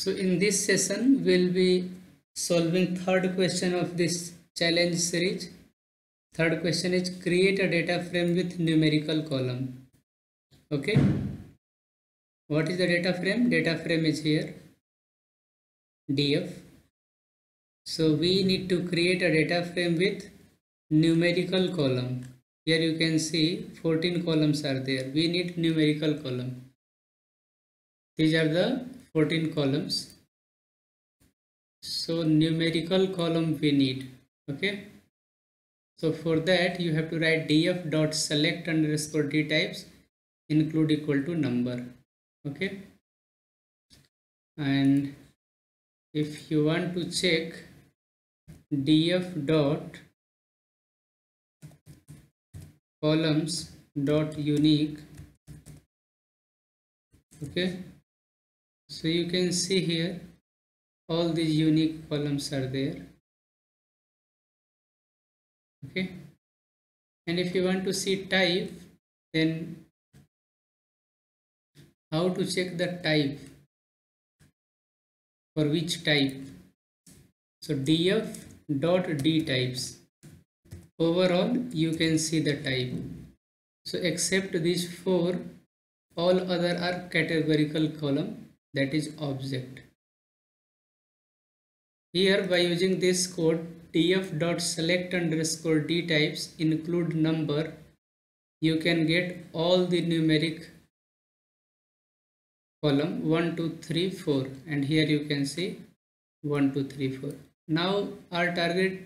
So in this session, we'll be solving third question of this challenge series. Third question is create a data frame with numerical column. Okay. What is the data frame? Data frame is here. DF. So we need to create a data frame with numerical column. Here you can see 14 columns are there. We need numerical column. These are the 14 columns. So numerical column we need okay? So for that you have to write df dot select underscore d types include equal to number okay? And if you want to check df dot columns dot unique okay so you can see here all these unique columns are there. Okay. And if you want to see type then how to check the type? For which type? So df dot d types. Overall you can see the type. So except these four all other are categorical column that is object. Here by using this code df.select underscore d types include number. You can get all the numeric column 1 2 3 4 and here you can see 1 2 3 4 now our target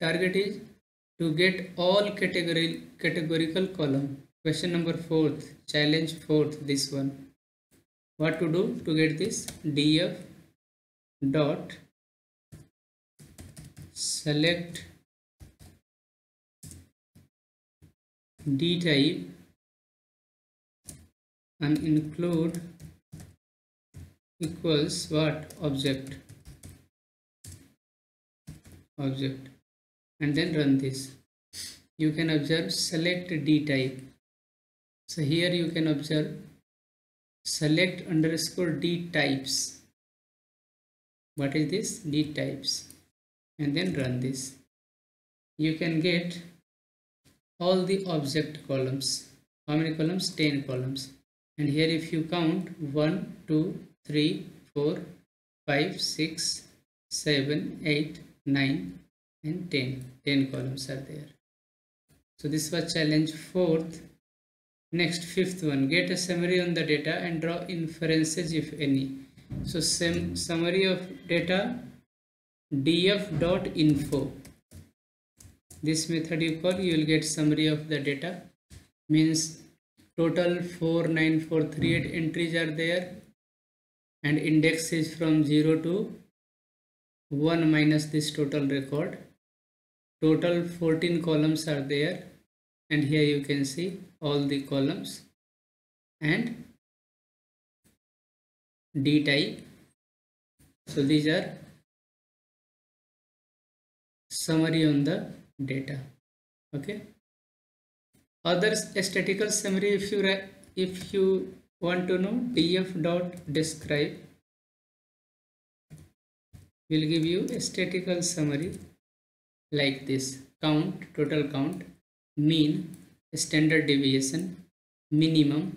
target is to get all category categorical column. Question number fourth challenge fourth this one what to do to get this df dot select d type and include equals what? Object. Object. And then run this. You can observe select d type. So here you can observe select underscore d types. What is this? D types. And then run this. You can get all the object columns. How many columns? 10 columns. And here if you count 1 2 3 4 5 6 7 8 9 and 10 10 columns are there. So this was challenge fourth Next, fifth one, get a summary on the data and draw inferences if any. So, sum summary of data df.info. This method you call, you will get summary of the data. Means total 49438 entries are there and index is from 0 to 1 minus this total record. Total 14 columns are there and here you can see all the columns and d type. So these are summary on the data okay? Others statistical summary if you if you want to know df dot describe will give you a statistical summary like this. Count total count mean, standard deviation, minimum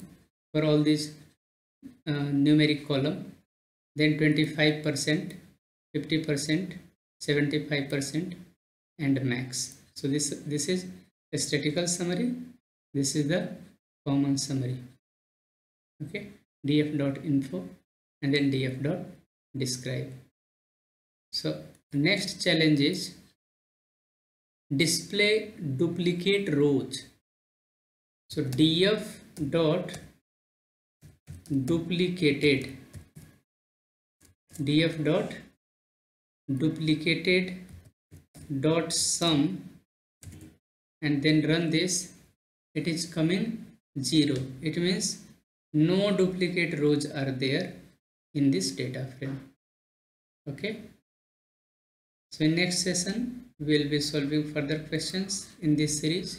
for all these uh, numeric column, then 25%, 50%, 75% and max. So this, this is a statistical summary. This is the common summary. Okay, df.info and then df.describe. So next challenge is display duplicate rows. So df dot duplicated. df dot duplicated dot sum. And then run this. It is coming zero. It means no duplicate rows are there in this data frame. Okay so in next session we will be solving further questions in this series